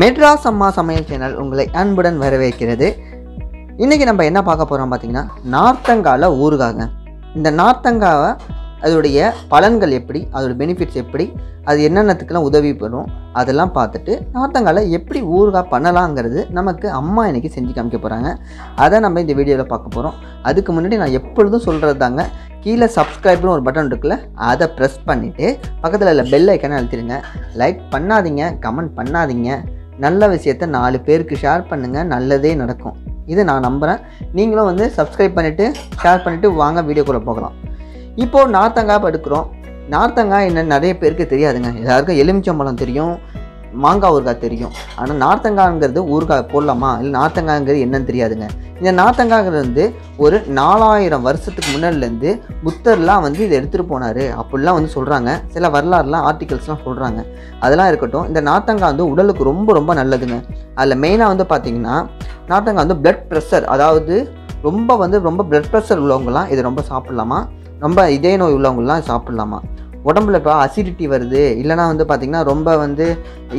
மெட்ராஸ் அம்மா சமையல் சேனல் உங்களை அன்புடன் வரவேற்கிறது. இன்றைக்கி நம்ம என்ன பார்க்க போகிறோம் பார்த்தீங்கன்னா நார்த்தங்காவில் ஊறுகாங்க இந்த நார்த்தங்காவை அதோடைய பலன்கள் எப்படி அதோட பெனிஃபிட்ஸ் எப்படி அது என்னென்னத்துக்கெல்லாம் உதவி பெறும் அதெல்லாம் பார்த்துட்டு நார்த்தங்காவில் எப்படி ஊறுகாய் பண்ணலாங்கிறது நமக்கு அம்மா இன்றைக்கி செஞ்சு காமிக்க போகிறாங்க அதை நம்ம இந்த வீடியோவில் பார்க்க போகிறோம் அதுக்கு முன்னாடி நான் எப்பொழுதும் சொல்கிறது தாங்க கீழே சப்ஸ்கிரைப்னு ஒரு பட்டன் இருக்குல்ல அதை ப்ரெஸ் பண்ணிவிட்டு பக்கத்தில் இல்லை பெல் ஐக்கனை அழுத்திடுங்க. லைக் பண்ணாதீங்க கமெண்ட் பண்ணாதீங்க. நல்ல விஷயத்த நாலு பேருக்கு ஷேர் பண்ணுங்கள் நல்லதே நடக்கும். இது நான் நம்புகிறேன் நீங்களும் வந்து சப்ஸ்கிரைப் பண்ணிவிட்டு ஷேர் பண்ணிவிட்டு வாங்க வீடியோக்குள்ளே போகலாம். இப்போது நார்த்தங்காய் எடுக்கிறோம் நார்த்தங்காய் என்ன நிறைய பேருக்கு தெரியாதுங்க. எல்லாருக்கும் எலுமிச்சம்பழம் தெரியும். மாங்காய் ஊறுகாய் தெரியும். ஆனால் நார்த்தங்காய்ங்கிறது ஊறுகாய் போடலாமா? இல்லை நார்த்தங்காய்ங்கிறது என்னன்னு தெரியாதுங்க. இந்த நார்த்தங்காய்ங்கிறது வந்து ஒரு நாலாயிரம் வருஷத்துக்கு முன்னாடிலேருந்து புத்தர்லாம் வந்து இதை எடுத்துகிட்டு போனார். அப்படிலாம் வந்து சொல்கிறாங்க சில வரலாறுலாம் ஆர்டிகல்ஸ்லாம் சொல்கிறாங்க அதெல்லாம் இருக்கட்டும் இந்த நார்த்தங்காய் வந்து உடலுக்கு ரொம்ப ரொம்ப நல்லதுங்க. அதில் மெயினாக வந்து பார்த்திங்கன்னா நார்த்தங்காய் வந்து பிளட் ப்ரெஷர் அதாவது ரொம்ப வந்து ரொம்ப பிளட் ப்ரெஷர் உள்ளவங்கலாம் இதை ரொம்ப சாப்பிட்லாமா? ரொம்ப இதய நோய் உள்ளவங்கலாம் சாப்பிட்லாமா? உடம்புல இப்போ அசிடிட்டி வருது இல்லைனா வந்து பார்த்திங்கன்னா ரொம்ப வந்து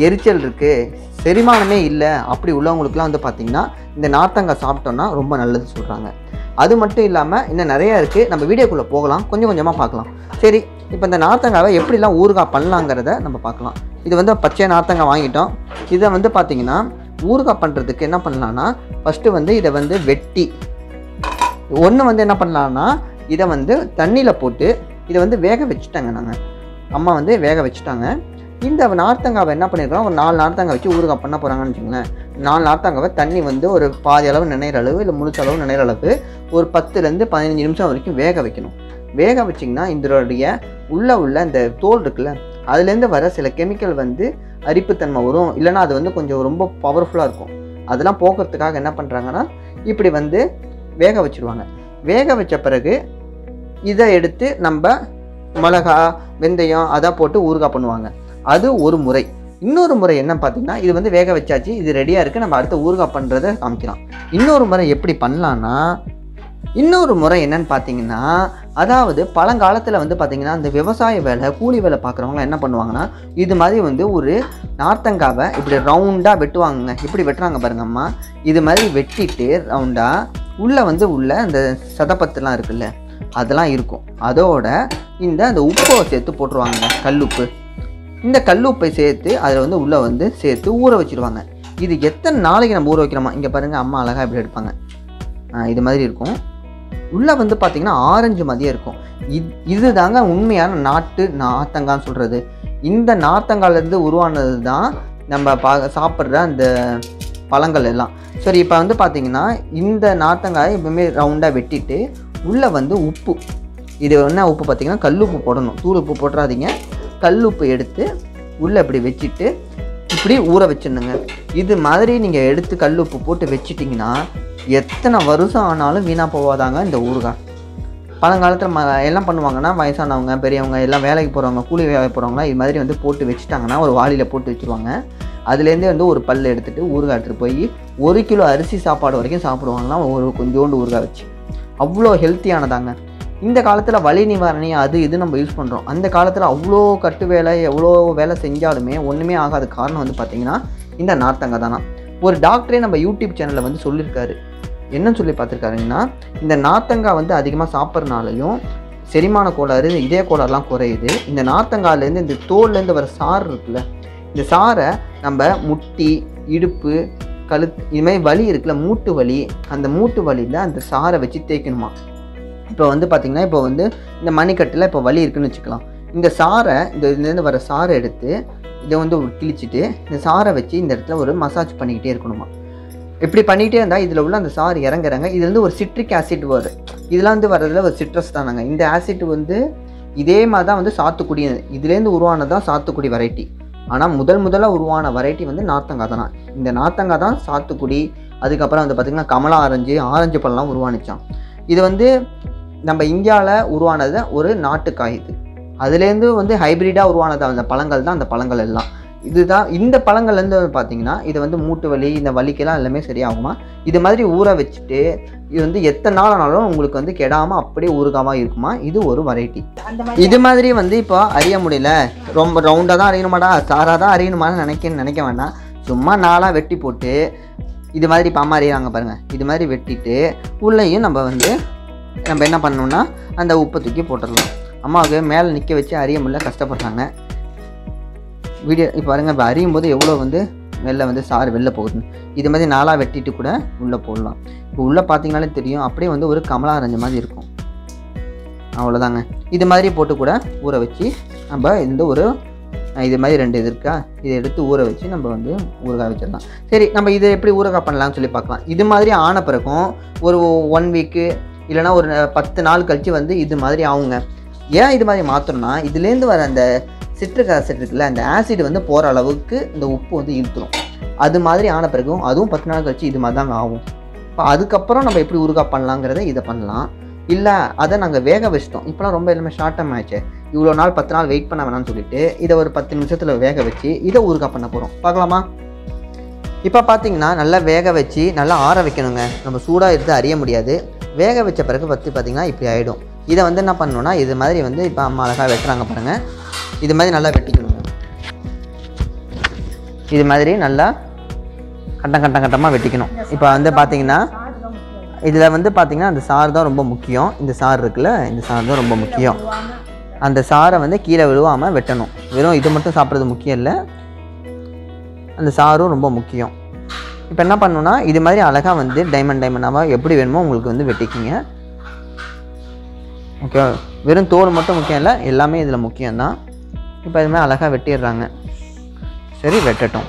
எரிச்சல் இருக்குது செரிமானமே இல்லை அப்படி உள்ளவங்களுக்குலாம் வந்து பார்த்திங்கன்னா இந்த நார்த்தங்காய் சாப்பிட்டோன்னா ரொம்ப நல்லது சொல்கிறாங்க அது மட்டும் இல்லாமல் இன்னும் நிறையா இருக்குது நம்ம வீடியோக்குள்ளே போகலாம் கொஞ்சம் கொஞ்சமாக பார்க்கலாம். சரி இப்போ இந்த நார்த்தங்காவை எப்படிலாம் ஊறுகாய் பண்ணலாங்கிறத நம்ம பார்க்கலாம். இது வந்து பச்சை நார்த்தங்காய் வாங்கிட்டோம். இதை வந்து பார்த்திங்கன்னா ஊறுகாய் பண்ணுறதுக்கு என்ன பண்ணலான்னா ஃபஸ்ட்டு வந்து இதை வந்து வெட்டி ஒன்று வந்து என்ன பண்ணலான்னா இதை வந்து தண்ணியில் போட்டு இதை வந்து வேக வச்சுட்டாங்க நாங்கள் அம்மா வந்து வேக வச்சுட்டாங்க. இந்த நார்த்தங்காவை என்ன பண்ணியிருக்கோம் ஒரு நாலு நார்த்தங்காய் வச்சு ஊறுகாய் பண்ண போகிறாங்கன்னு வச்சுங்களேன் நாலு நார்த்தங்காவை தண்ணி வந்து ஒரு பாதி அளவு நினைற அளவு இல்லை முழுச்ச அளவு நினைற அளவு ஒரு பத்துலேருந்து பதினஞ்சு நிமிஷம் வரைக்கும் வேக வைக்கணும். வேக வச்சிங்கன்னா இதனுடைய உள்ளே உள்ள இந்த தோல் இருக்குல்ல அதுலேருந்து வர சில கெமிக்கல் வந்து அரிப்புத்தன்மை வரும். இல்லைன்னா அது வந்து கொஞ்சம் ரொம்ப பவர்ஃபுல்லாக இருக்கும். அதெல்லாம் போக்குறதுக்காக என்ன பண்ணுறாங்கன்னா இப்படி வந்து வேக வச்சுருவாங்க. வேக வச்ச பிறகு இதை எடுத்து நம்ம மிளகா வெந்தயம் அதை போட்டு ஊறுகாய் பண்ணுவாங்க. அது ஒரு முறை. இன்னொரு முறை என்ன பார்த்தீங்கன்னா இது வந்து வேக வச்சாச்சு இது ரெடியாக இருக்குது நம்ம அடுத்த ஊறுகாய் பண்ணுறதை காமிக்கலாம் இன்னொரு முறை எப்படி பண்ணலான்னா இன்னொரு முறை என்னன்னு பார்த்தீங்கன்னா அதாவது பழங்காலத்தில் வந்து பார்த்தீங்கன்னா இந்த விவசாய வேலை கூலி வேலை பார்க்குறவங்க என்ன பண்ணுவாங்கன்னா இது மாதிரி வந்து ஒரு நார்த்தங்காவை இப்படி ரவுண்டாக வெட்டுவாங்கங்க. இப்படி வெட்டுறாங்க பாருங்க அம்மா. இது மாதிரி வெட்டிட்டு ரவுண்டாக உள்ளே வந்து உள்ள அந்த சதப்பத்துலாம் இருக்குல்ல அதெல்லாம் இருக்கும். அதோட இந்த அந்த உப்பை சேர்த்து போட்டுருவாங்க கல்லுப்பு. இந்த கல்லுப்பை சேர்த்து அதில் வந்து உள்ளே வந்து சேர்த்து ஊற வச்சிருவாங்க. இது எத்தனை நாளைக்கு நம்ம ஊற வைக்கிறோமா? இங்கே பாருங்கள் அம்மா அழகாக இப்படி எடுப்பாங்க. இது மாதிரி இருக்கும். உள்ளே வந்து பார்த்திங்கன்னா ஆரஞ்சு மதியம் இருக்கும். இது இது தாங்க உண்மையான நாட்டு நார்த்தங்கான்னு சொல்கிறது இந்த நார்த்தங்காலேருந்து உருவானது தான் நம்ம பா சாப்பிட்ற அந்த பழங்கள் எல்லாம். சரி இப்போ வந்து பார்த்திங்கன்னா இந்த நார்த்தங்காயை எப்பவுமே ரவுண்டாக வெட்டிட்டு உள்ளே வந்து உப்பு. இது என்ன உப்பு பார்த்திங்கன்னா கல் உப்பு போடணும். தூள் உப்பு போட்டுறாதீங்க. கல் உப்பு எடுத்து உள்ளே இப்படி வச்சுட்டு இப்படி ஊற வச்சிடணுங்க. இது மாதிரி நீங்கள் எடுத்து கல் உப்பு போட்டு வச்சிட்டிங்கன்னா எத்தனை வருஷம் ஆனாலும் வீணாக போவாதாங்க இந்த ஊறுகாய். பழங்காலத்தில் ம எல்லாம் பண்ணுவாங்கன்னா வயசானவங்க பெரியவங்க எல்லாம் வேலைக்கு போகிறவங்க கூலி வேலைக்கு போகிறவங்களாம் இது மாதிரி வந்து போட்டு வச்சுட்டாங்கன்னா ஒரு வாளியில் போட்டு வச்சுருவாங்க. அதுலேருந்தே வந்து ஒரு பல் எடுத்துகிட்டு ஊறுகாய் எடுத்துகிட்டு போய் ஒரு கிலோ அரிசி சாப்பாடு வரைக்கும் சாப்பிடுவாங்களாம் ஒரு கொஞ்சோண்டு ஊறுகாய் வச்சு. அவ்வளோ ஹெல்த்தியானதாங்க இந்த காலத்தில் வலி நிவாரணி அது இது நம்ம யூஸ் பண்ணுறோம் அந்த காலத்தில் அவ்வளோ கட்டு வேலை எவ்வளோ வேலை செஞ்சாலுமே ஒன்றுமே ஆகாத காரணம் வந்து பார்த்திங்கன்னா இந்த நார்த்தங்க தானா. ஒரு டாக்டரே நம்ம யூடியூப் சேனலில் வந்து சொல்லியிருக்காரு என்னன்னு சொல்லி பார்த்துருக்காருங்கன்னா இந்த நார்த்தங்காய் வந்து அதிகமாக சாப்பிட்றனாலையும் செரிமான கோளாறு இதே கோளாறுலாம் குறையுது. இந்த நார்த்தங்காயிலேருந்து இந்த தோல்லேருந்து வர சாறு இருக்குல்ல இந்த சாறை நம்ம முட்டி இடுப்பு கழுத்து இதுமாதிரி வலி இருக்குல்ல மூட்டு வலி அந்த மூட்டு வலியில் அந்த சாறை வச்சு தேய்க்கணுமா? இப்போ வந்து பார்த்திங்கன்னா இப்போ வந்து இந்த மணிக்கட்டில் இப்போ வலி இருக்குன்னு வச்சுக்கலாம். இந்த சாறை இந்த இதுலேருந்து வர சாறை எடுத்து இதை வந்து கிழிச்சிட்டு இந்த சாறை வச்சு இந்த இடத்துல ஒரு மசாஜ் பண்ணிக்கிட்டே இருக்கணுமா? இப்படி பண்ணிகிட்டே இருந்தால் இதில் உள்ள அந்த சாறு இறங்குறாங்க. இதுலேருந்து ஒரு சிட்ரிக் ஆசிட் வரும். இதெல்லாம் வந்து வர்றதுல ஒரு சிட்ரஸ் தானாங்க. இந்த ஆசிட் வந்து இதே மாதிரி தான் வந்து சாத்துக்குடி இதுலேருந்து உருவானது தான் சாத்துக்குடி வெரைட்டி ஆனால் முதல் முதல்ல உருவான வெரைட்டி வந்து நார்த்தங்காய் தான். இந்த நார்த்தங்காய் தான் சாத்துக்குடி அதுக்கப்புறம் வந்து பார்த்திங்கன்னா கமலா ஆரஞ்சு ஆரஞ்சு பழம்லாம் உருவானுச்சான் இது வந்து நம்ம இந்தியாவில் உருவானது ஒரு நாட்டுக்காய் இது. அதுலேருந்து வந்து ஹைப்ரிடாக உருவானது அந்த பழங்கள் தான் அந்த பழங்கள் எல்லாம். இதுதான் இந்த பழங்கள்லேருந்து பார்த்தீங்கன்னா இது வந்து மூட்டு வலி இந்த வலிக்கெல்லாம் எல்லாமே சரியாகுமா? இது மாதிரி ஊற வச்சுட்டு இது வந்து எத்தனை நாள் ஆனாலும் உங்களுக்கு வந்து கெடாமல் அப்படியே ஊறுகாமா இருக்குமா? இது ஒரு வெரைட்டி இது மாதிரி வந்து இப்போ அறிய முடியல. ரொம்ப ரவுண்டாக தான் அறியணுமாடா சாராக தான் அறியணுமான்னு நினைக்க நினைக்க வேண்டாம். சும்மா நாளாக வெட்டி போட்டு இது மாதிரி இப்போ அம்மா அறியாங்க பாருங்கள் இது மாதிரி வெட்டிட்டு உள்ளேயும் நம்ம வந்து நம்ம என்ன பண்ணணும்னா அந்த உப்பை தூக்கி போட்டுடலாம். அம்மாவுக்கு மேலே நிற்க வச்சு அறிய முடியல கஷ்டப்படுறாங்க. வீடியோ இப்போ பாருங்க இப்போ அறியும் போது எவ்வளோ வந்து வெளில வந்து சாறு வெளில போகுது இது மாதிரி நாளாக வெட்டிட்டு கூட உள்ளே போடலாம். இப்போ உள்ளே பார்த்தீங்கனாலே தெரியும் அப்படியே வந்து ஒரு கமலா அரைஞ்ச மாதிரி இருக்கும். அவ்வளோதாங்க இது மாதிரி போட்டு கூட ஊற வச்சு நம்ம இந்த ஒரு இது மாதிரி ரெண்டு இது இருக்கா? இதை எடுத்து ஊற வச்சு நம்ம வந்து ஊறுகாய் வச்சிடலாம். சரி நம்ம இதை எப்படி ஊறுகாய் பண்ணலாம்னு சொல்லி பார்க்கலாம். இது மாதிரி ஆன பிறகும் ஒரு ஒன் வீக்கு இல்லைன்னா ஒரு பத்து நாள் கழித்து வந்து இது மாதிரி ஆகுங்க. ஏன் இது மாதிரி மாற்றணும்னா இதுலேருந்து வர அந்த சிட்ரிக் ஆசிட் இருக்குல்ல அந்த ஆசிட் வந்து போகிற அளவுக்கு இந்த உப்பு வந்து இழுத்துரும். அது மாதிரி ஆன பிறகும் அதுவும் பத்து நாள் கழிச்சு இது மாதிரி தாங்க ஆகும். இப்போ அதுக்கப்புறம் நம்ம எப்படி ஊறுகா பண்ணலாங்கிறத இதை பண்ணலாம். இல்லை அதை நாங்கள் வேக வச்சிட்டோம். இப்போலாம் ரொம்ப எல்லாமே ஷார்ட் டைம் ஆயிடுச்சு. இவ்வளோ நாள் பத்து நாள் வெயிட் பண்ண வேணாம்னு சொல்லிட்டு இதை ஒரு பத்து நிமிஷத்தில் வேக வச்சு இதை ஊறுகா பண்ண போகிறோம் பார்க்கலாமா? இப்போ பார்த்தீங்கன்னா நல்லா வேக வச்சு நல்லா ஆற வைக்கணுங்க. நம்ம சூடாக இருந்து அறிய முடியாது. வேக வச்ச பிறகு பற்றி பார்த்திங்கன்னா இப்படி ஆகிடும் இதை வந்து என்ன பண்ணணும்னா இது மாதிரி வந்து இப்போ அம்மா அழகாக வெட்டுறாங்க பாருங்கள் இது மாதிரி நல்லா வெட்டிக்கணுங்க இது மாதிரி நல்லா கட்டம் கட்டம் கட்டமாக வெட்டிக்கணும். இப்போ வந்து பார்த்தீங்கன்னா இதில் வந்து பார்த்தீங்கன்னா அந்த சாறு தான் ரொம்ப முக்கியம். இந்த சாறு இருக்குல்ல இந்த சாறு தான் ரொம்ப முக்கியம். அந்த சாரை வந்து கீழே விழுவாமல் வெட்டணும். வெறும் இது மட்டும் சாப்பிட்றது முக்கியம் இல்லை. அந்த சாரும் ரொம்ப முக்கியம். இப்போ என்ன பண்ணணும்னா இது மாதிரி அழகாக வந்து டைமண்ட் டைமண்டாக எப்படி வேணுமோ உங்களுக்கு வந்து வெட்டிக்கிங்க. ஓகே வெறும் தோல் மட்டும் முக்கியம் இல்லை எல்லாமே இதில் முக்கியம்தான். இப்போ இது மாதிரி அழகாக வெட்டிடுறாங்க. சரி வெட்டட்டும்.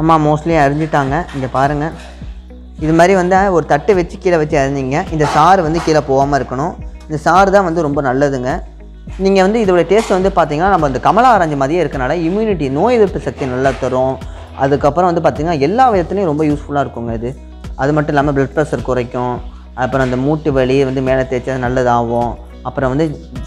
அம்மா மோஸ்ட்லி அரிஞ்சிட்டாங்க. இங்கே பாருங்கள் இது மாதிரி வந்து ஒரு தட்டு வச்சு கீழே வச்சு அரிஞ்சிங்க. இந்த சாறு வந்து கீழே போகாமல் இருக்கணும். இந்த சாறு தான் வந்து ரொம்ப நல்லதுங்க. நீங்கள் வந்து இதோட டேஸ்ட் வந்து பார்த்தீங்கன்னா நம்ம இந்த கமலா ஆரஞ்சு மாதிரியே இருக்கனால இம்யூனிட்டி நோய் எதிர்ப்பு சக்தி நல்லா தரும். அதுக்கப்புறம் வந்து பார்த்திங்கன்னா எல்லா விதத்துலையும் ரொம்ப யூஸ்ஃபுல்லாக இருக்குங்க இது. அது மட்டும் இல்லாமல் ப்ளட் ப்ரெஷர் குறைக்கும். அப்புறம் அந்த மூட்டு வலி வந்து மேலே தேய்ச்சா நல்லதாகும். அப்புறம் வந்து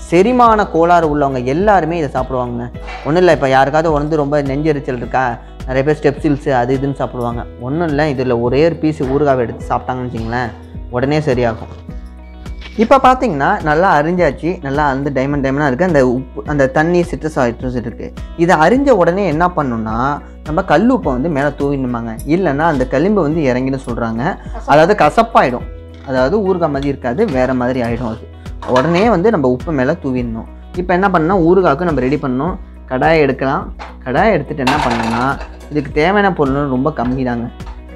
செரிமான கோளாறு உள்ளவங்க எல்லாருமே இதை சாப்பிடுவாங்க ஒன்றும் இல்லை இப்போ யாருக்காவது வந்து ரொம்ப நெஞ்செரிச்சல் இருக்கா நிறைய பேர் ஸ்டெப்சில்ஸு அது இதுன்னு சாப்பிடுவாங்க. ஒன்றும் இல்லை இதில் ஒரே ஒரு பீஸ் ஊறுகாவை எடுத்து சாப்பிட்டாங்கன்னு வச்சிங்களேன் உடனே சரியாகும். இப்போ பார்த்தீங்கன்னா நல்லா அரிஞ்சாச்சு. நல்லா வந்து டைமண்ட் டைமண்டாக இருக்குது அந்த உப்பு அந்த தண்ணி சிட்ரஸ் சிட்ரஸ் இருக்குது இதை அரிஞ்ச உடனே என்ன பண்ணணும்னா நம்ம கல் உப்பை வந்து மேலே தூவிடணுமாங்க. இல்லைன்னா அந்த களிம்பு வந்து இறங்கின்னு சொல்கிறாங்க அதாவது கசப்பாயிடும். அதாவது ஊறுகாய் மாதிரி இருக்காது வேறு மாதிரி ஆகிடும் அது. உடனே வந்து நம்ம உப்பு மேலே தூவிடணும். இப்போ என்ன பண்ணணும்? ஊறுகாய்க்கு நம்ம ரெடி பண்ணணும். கடாயை எடுக்கலாம். கடாயை எடுத்துகிட்டு என்ன பண்ணணும்னா இதுக்கு தேவையான பொருள் ரொம்ப கம்மி தாங்க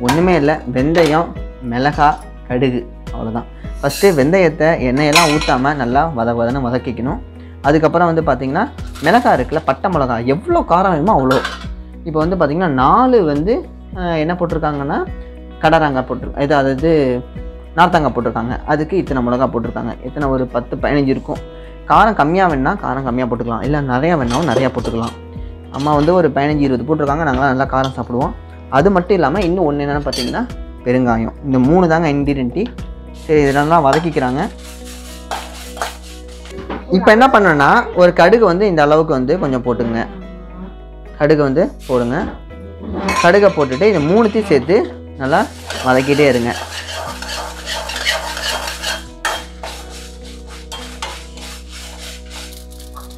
ஒன்றுமே இல்லை. வெந்தயம் மிளகாய் கடுகு. அவ்வளோதான் ஃபஸ்ட்டு வெந்தயத்தை எண்ணெயெல்லாம் ஊற்றாமல் நல்லா வத வதன்னு வதக்கிக்கணும். அதுக்கப்புறம் வந்து பார்த்திங்கன்னா மிளகாய் இருக்குல்ல பட்டை மிளகாய் எவ்வளோ காரம் வேணுமோ அவ்வளோ இப்போ வந்து பார்த்திங்கன்னா நாலு வந்து என்ன போட்டிருக்காங்கன்னா கடராங்காய் போட்டிருக்காங்க இது அதாவது நார்த்தங்காய் போட்டிருக்காங்க. அதுக்கு இத்தனை மிளகா போட்டிருக்காங்க. இத்தனை ஒரு பத்து பதினஞ்சு இருக்கும். காரம் கம்மியாக வேணால் காரம் கம்மியாக போட்டுக்கலாம். இல்லை நிறையா வேணாலும் நிறையா போட்டுக்கலாம். அம்மா வந்து ஒரு பதினஞ்சு இருபது போட்டிருக்காங்க. நாங்களாம் நல்லா காரம் சாப்பிடுவோம். அது மட்டும் இல்லாமல் இன்னும் ஒன்று என்னென்னு பார்த்தீங்கன்னா பெருங்காயம். இந்த மூணு தாங்க இன்க்ரீடியன்ட்டி சரி இதெல்லாம் வதக்கிக்கிறாங்க. இப்போ என்ன பண்ணுன்னா ஒரு கடுகு வந்து இந்த அளவுக்கு வந்து கொஞ்சம் போட்டுங்க கடுகு வந்து போடுங்க. கடுகை போட்டுட்டு இது மூணுத்தையும் சேர்த்து நல்லா வதக்கிட்டே இருங்க.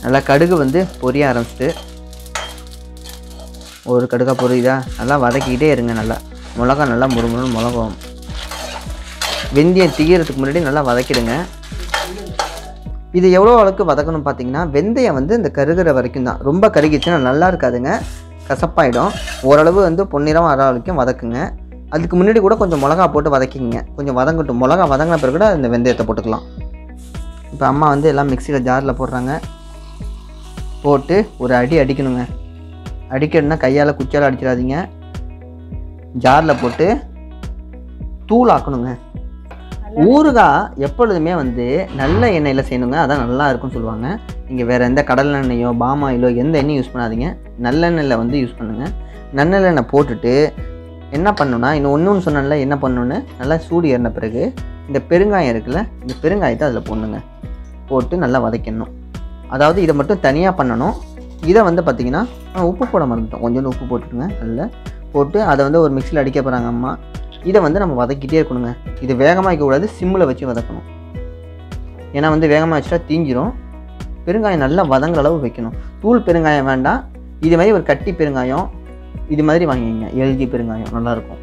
நல்லா கடுகு வந்து பொரிய ஆரம்பிச்சிட்டு ஒரு கடுகாக பொரியுதா? நல்லா வதக்கிக்கிட்டே இருங்க நல்லா. மிளகா நல்லா முறுமுறுன்னு மிளகாவும் வெந்தயம் தீயறதுக்கு முன்னாடி நல்லா வதக்கிடுங்க. இது எவ்வளோ அளவுக்கு வதக்கணும் பார்த்தீங்கன்னா வெந்தயம் வந்து இந்த கருகிற வரைக்கும் தான். ரொம்ப கருகிச்சுன்னா நல்லா இருக்காதுங்க. கசப்பாயிடும். ஓரளவு வந்து பொன்னிறம் வர வரைக்கும் வதக்குங்க. அதுக்கு முன்னாடி கூட கொஞ்சம் மிளகா போட்டு வதக்கிங்க. கொஞ்சம் வதங்கட்டும். மிளகா வதங்கின பிறகு கூட இந்த வெந்தயத்தை போட்டுக்கலாம். இப்போ அம்மா வந்து எல்லாம் மிக்சியில் ஜாரில் போடுறாங்க. போட்டு ஒரு அடி அடிக்கணுங்க. அடிக்கணும்னா கையால் குச்சியால் அடிச்சிடாதீங்க. ஜாரில் போட்டு தூள் ஆக்கணுங்க ஊறுகாய் எப்பொழுதுமே வந்து நல்ல எண்ணெயில் செய்யணுங்க. அதான் நல்லா இருக்கும்னு சொல்லுவாங்க. நீங்கள் வேறு எந்த கடல் எண்ணெயோ பாம் ஆயிலோ எந்த எண்ணெயும் யூஸ் பண்ணாதீங்க. நல்லெண்ணெயில் வந்து யூஸ் பண்ணுங்கள் நல்லெண்ணெய் போட்டுட்டு என்ன பண்ணணும்னா இன்னும் ஒன்று ஒன்று சொன்னேன்ல என்ன பண்ணணுன்னு நல்லா சூடு ஏறின பிறகு இந்த பெருங்காயம் இருக்குல்ல இந்த பெருங்காயத்தை அதில் போடணுங்க. போட்டு நல்லா வதக்கணும். அதாவது இதை மட்டும் தனியாக பண்ணணும். இதை வந்து பார்த்திங்கன்னா உப்பு போட மறந்துட்டோம். கொஞ்சோண்டு உப்பு போட்டுட்டுங்க நல்லா போட்டு அதை வந்து ஒரு மிக்சியில் அடிக்க போகிறாங்க அம்மா. இதை வந்து நம்ம வதக்கிட்டே இருக்கணுங்க. இது வேகமாக வைக்கக்கூடாது சிம்மில் வச்சு வதக்கணும். ஏன்னா வந்து வேகமாக வச்சுட்டா தீஞ்சிரும். பெருங்காயம் நல்லா வதங்குற அளவு வைக்கணும். தூள் பெருங்காயம் வேண்டாம். இது மாதிரி ஒரு கட்டி பெருங்காயம் இது மாதிரி வாங்கிங்க எல்ஜி பெருங்காயம் நல்லாயிருக்கும்.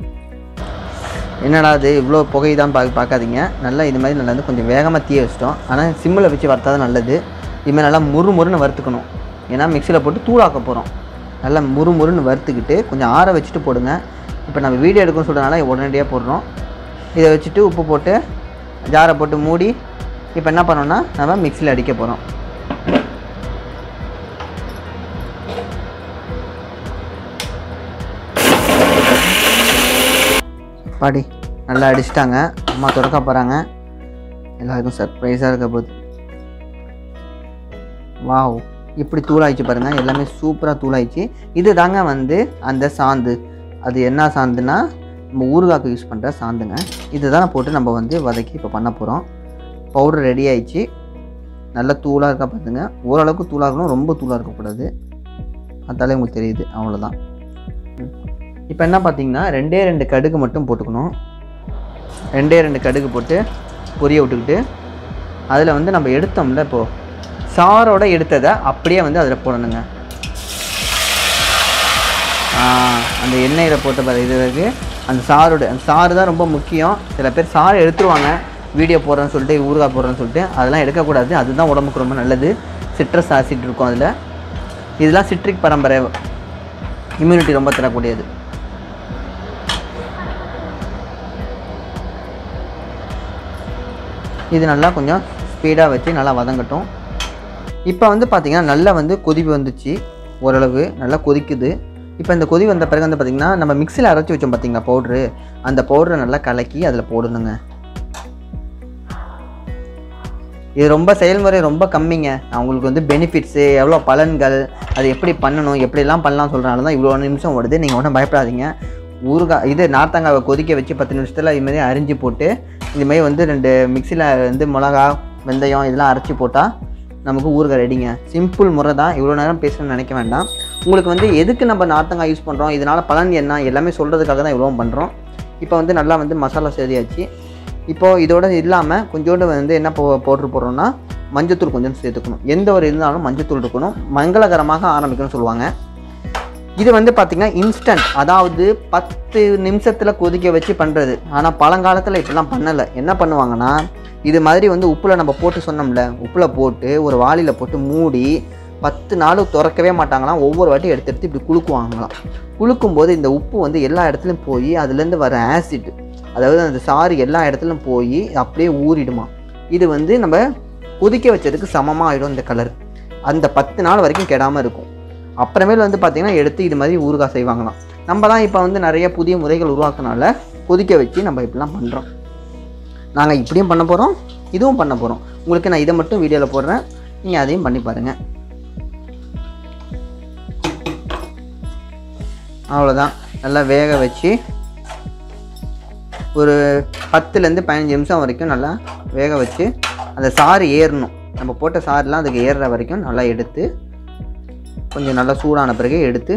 என்னடா அது இவ்வளோ புகை தான் பார்க்க பார்க்காதீங்க. நல்லா இது மாதிரி நல்லா வந்து கொஞ்சம் வேகமாக தீய வச்சிட்டோம். ஆனால் சிம்மில் வச்சு வறுத்தா தான் நல்லது. இதுமாதிரி நல்லா முறு முறுன்னு வறுத்துக்கணும். ஏன்னா மிக்சியில் போட்டு தூளாக்க போகிறோம் நல்லா முறு முறுன்னு வறுத்துக்கிட்டு கொஞ்சம் ஆற வச்சுட்டு போடுங்க. இப்போ நம்ம வீடியோ எடுக்கணும்னு சொல்கிறதுனால உடனடியாக போடுறோம். இதை வச்சுட்டு உப்பு போட்டு ஜாரை போட்டு மூடி இப்போ என்ன பண்ணோன்னா நம்ம மிக்சியில் அடிக்க போகிறோம் பாடி நல்லா அடிச்சிட்டாங்க. அம்மா திறக்க போகிறாங்க எல்லாருக்கும் சர்ப்ரைஸாக இருக்க போகுது. வாவ் இப்படி தூளாயிடுச்சு பாருங்கள் எல்லாமே சூப்பராக தூளாயிடுச்சு. இது தாங்க வந்து அந்த சாந்து. அது என்ன சாந்துன்னா நம்ம ஊறுகாய்க்கு யூஸ் பண்ணுற சாந்துங்க. இதுதான் போட்டு நம்ம வந்து வதக்கி இப்போ பண்ண போகிறோம் பவுடர் ரெடி ஆயிடுச்சு. நல்ல தூளாக இருக்கா பார்த்துங்க ஓரளவுக்கு தூளாக இருக்கணும் ரொம்ப தூளாக இருக்கக்கூடாது அதாலே உங்களுக்கு தெரியுது அவ்வளோதான் இப்போ என்ன பார்த்தீங்கன்னா ரெண்டே ரெண்டு கடுகு மட்டும் போட்டுக்கணும். ரெண்டே ரெண்டு கடுகு போட்டு பொரிய விட்டுக்கிட்டு அதில் வந்து நம்ம எடுத்தோம்ல இப்போது சாரோட எடுத்ததை அப்படியே வந்து அதில் போடணுங்க. அந்த எண்ணெயில் போட்ட பாரு இது இருக்கு. அந்த சாரோட அந்த சாறு தான் ரொம்ப முக்கியம். சில பேர் சாறு எடுத்துருவாங்க. வீடியோ போடுறேன்னு சொல்லிட்டு ஊறுகாய் போடுறேன்னு சொல்லிட்டு அதெல்லாம் எடுக்கக்கூடாது. அதுதான் உடம்புக்கு ரொம்ப நல்லது. சிட்ரஸ் ஆசிட் இருக்கும் அதில். இதெல்லாம் சிட்ரிக் பரம்பரை. இம்யூனிட்டி ரொம்ப தரக்கூடியது. இது நல்லா கொஞ்சம் ஸ்பீடாக வச்சு நல்லா வதங்கட்டும். இப்போ வந்து பார்த்திங்கன்னா நல்லா வந்து கொதிப்பு வந்துச்சு. ஓரளவு நல்லா கொதிக்குது. இப்போ இந்த கொதி வந்த பிறகு வந்து பார்த்திங்கன்னா நம்ம மிக்சியில் அரைச்சி வச்சோம் பார்த்தீங்களா பவுட்ரு அந்த பவுடரை நல்லா கலக்கி அதில் போடணுங்க. இது ரொம்ப செயல்முறை ரொம்ப கம்மிங்க. அவங்களுக்கு வந்து பெனிஃபிட்ஸு எவ்வளோ பலன்கள் அது எப்படி பண்ணணும் எப்படிலாம் பண்ணலாம் சொல்கிறனால தான் இவ்வளோ நிமிஷம் ஓடுது. நீங்கள் ஒன்றும் பயப்படாதீங்க. ஊறுகாய் இது நார்த்தங்காவை கொதிக்க வச்சு பத்து நிமிஷத்தில் இதுமாரி அரிஞ்சு போட்டு இதுமாரி வந்து ரெண்டு மிக்சியில் வந்து மிளகா வெந்தயம் இதெல்லாம் அரைச்சி போட்டால் நமக்கு ஊறுகாய் ரெடிங்க சிம்பிள் முறை தான். இவ்வளோ நேரம் பேசணும்னு நினைக்க வேண்டாம். உங்களுக்கு வந்து எதுக்கு நம்ம நார்த்தங்காய் யூஸ் பண்ணுறோம் இதனால் பலன் என்ன? எல்லாமே சொல்கிறதுக்காக தான் இவ்வளோ பண்ணுறோம் இப்போ வந்து நல்லா வந்து மசாலா சரியாச்சு இப்போது இதோட இல்லாமல் கொஞ்சோண்டு வந்து என்ன போ போட்டு போடுறோன்னா மஞ்சத்தூள் கொஞ்சம் சேர்த்துக்கணும். எந்த ஒரு இருந்தாலும் மஞ்சத்தூள் இருக்கணும். மங்களகரமாக ஆரம்பிக்கணும்னு சொல்லுவாங்க. இது வந்து பார்த்திங்கன்னா இன்ஸ்டன்ட் அதாவது பத்து நிமிஷத்தில் கொதிக்க வச்சு பண்ணுறது ஆனால் பழங்காலத்தில் இப்படிலாம் பண்ணலை. என்ன பண்ணுவாங்கன்னா இது மாதிரி வந்து உப்பில் நம்ம போட்டு சொன்னோம்ல உப்பில் போட்டு ஒரு வாளியில் போட்டு மூடி பத்து நாள் திறக்கவே மாட்டாங்களாம். ஒவ்வொரு வாட்டி எடுத்து எடுத்து இப்படி குலுக்குவாங்களாம். குலுக்கும்போது இந்த உப்பு வந்து எல்லா இடத்துலையும் போய் அதுலேருந்து வர ஆசிட் அதாவது அந்த சாறு எல்லா இடத்துலையும் போய் அப்படியே ஊறிடுமா. இது வந்து நம்ம கொதிக்க வச்சதுக்கு சமமாக ஆகிடும் இந்த கலர் அந்த பத்து நாள் வரைக்கும் கெடாமல் இருக்கும். அப்புறமேல் வந்து பார்த்திங்கன்னா எடுத்து இது மாதிரி ஊறுகாய் செய்வாங்களாம். நம்ம தான் இப்போ வந்து நிறைய புதிய முறைகள் உருவாக்குனால கொதிக்க வச்சு நம்ம இப்படிலாம் பண்ணுறோம் நாங்கள் இப்படியும் பண்ண போகிறோம் இதுவும் பண்ண போகிறோம் உங்களுக்கு நான் இதை மட்டும் வீடியோவில் போடுறேன். நீங்கள் அதையும் பண்ணி பாருங்கள் அவ்வளோதான் நல்லா வேக வச்சு ஒரு பத்துலேருந்து பதினஞ்சு நிமிஷம் வரைக்கும் நல்லா வேக வச்சு அந்த சாறு ஏறணும். நம்ம போட்ட சாறுலாம் அதுக்கு ஏறுற வரைக்கும் நல்லா எடுத்து கொஞ்சம் நல்லா சூடான பிறகு எடுத்து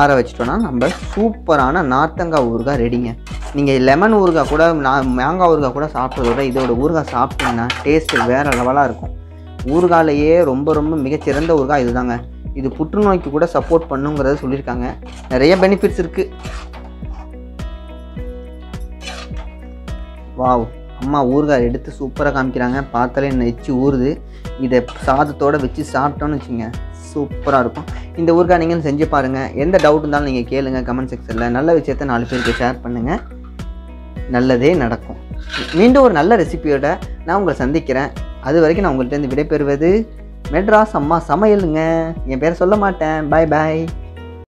ஆற வச்சிட்டோன்னா நம்ம சூப்பரான நார்த்தங்காய் ஊறுகாய் ரெடிங்க. நீங்கள் லெமன் ஊறுகாய் கூட நான் மாங்காய் ஊறுகாய் கூட சாப்பிட்றத விட இதோட ஊறுகாய் சாப்பிட்டீங்கன்னா டேஸ்ட்டு வேறு லெவலாக இருக்கும். ஊறுகாயிலேயே ரொம்ப ரொம்ப மிகச்சிறந்த ஊறுகாய் இதுதாங்க. இது புற்றுநோய்க்கு கூட சப்போர்ட் பண்ணுங்கிறத சொல்லியிருக்காங்க. நிறைய பெனிஃபிட்ஸ் இருக்குது வாவ் அம்மா ஊறுகாய் எடுத்து சூப்பராக காமிக்கிறாங்க. பார்த்தாலே நெச்சு ஊறுது. இதை சாதத்தோடு வச்சு சாப்பிட்டோன்னு வச்சுங்க சூப்பராக இருக்கும். இந்த ஊறுகாய் நீங்கள் செஞ்சு பாருங்கள் எந்த டவுட் இருந்தாலும் நீங்கள் கேளுங்கள் கமெண்ட் செக்ஷனில் நல்ல விஷயத்த நாலு பேருக்கு ஷேர் பண்ணுங்கள் நல்லதே நடக்கும். மீண்டும் ஒரு நல்ல ரெசிபியோட நான் உங்களை சந்திக்கிறேன். அது வரைக்கும் நான் உங்கள்கிட்ட இருந்து விடைபெறுவது மெட்ராஸ் அம்மா சமையலுங்க. என் பேரை சொல்ல மாட்டேன். பாய் பாய்